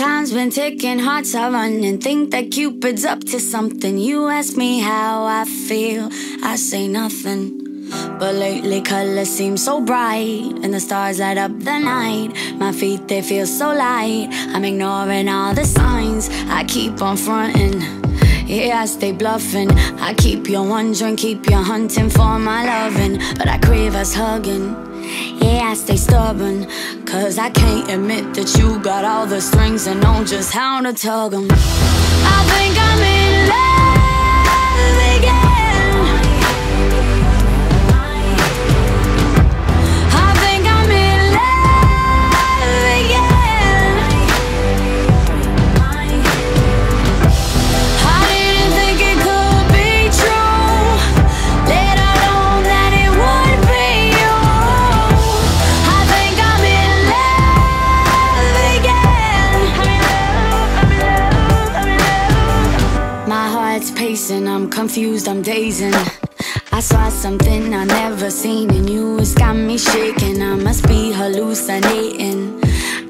Time's been ticking, hearts are running. Think that Cupid's up to something. You ask me how I feel, I say nothing. But lately colors seem so bright And the stars light up the night. My feet, they feel so light. I'm ignoring all the signs. I keep on fronting. Yeah, I stay bluffing. I keep you wondering, keep you hunting for my loving. But I crave us hugging Yeah, I stay stubborn Cause I can't admit that you got all the strings And know just how to tug them I think I'm in pacing, I'm confused, I'm dazing. I saw something I never seen in you. It's got me shaking, I must be hallucinating.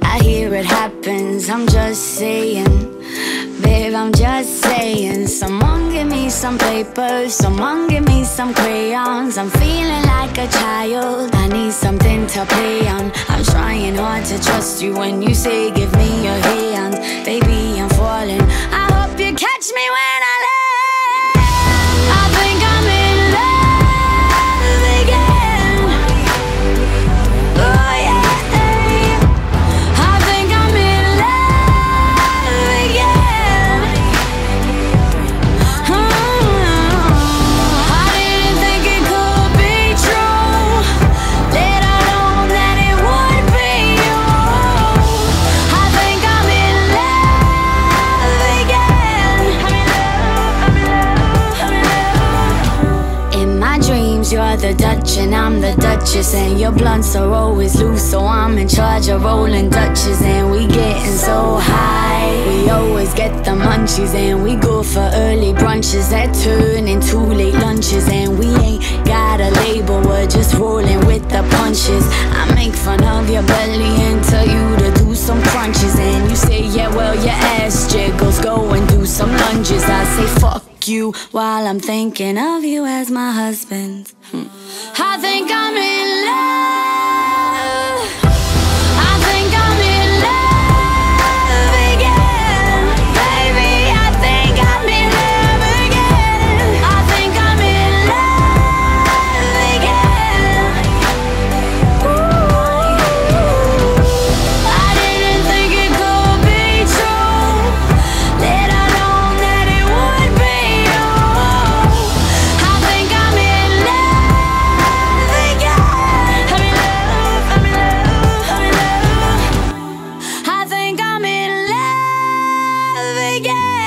I hear it happens, I'm just saying. Babe, I'm just saying. Someone give me some paper Someone give me some crayons. I'm feeling like a child I need something to play on. I'm trying hard to trust you When you say give me your hand. Baby, I'm falling. I hope you catch me when I land the Dutch and I'm the Duchess And your blunts are always loose So I'm in charge of rolling Dutches And we getting so high. We always get the munchies And we go for early brunches. That turn into late lunches And we ain't got a label We're just rolling with the punches. I make fun of your belly And tell you to do some crunches And you say yeah well your ass jiggles Go and do some lunges. I say fuck you while I'm thinking of you as my husband. Hmm. again.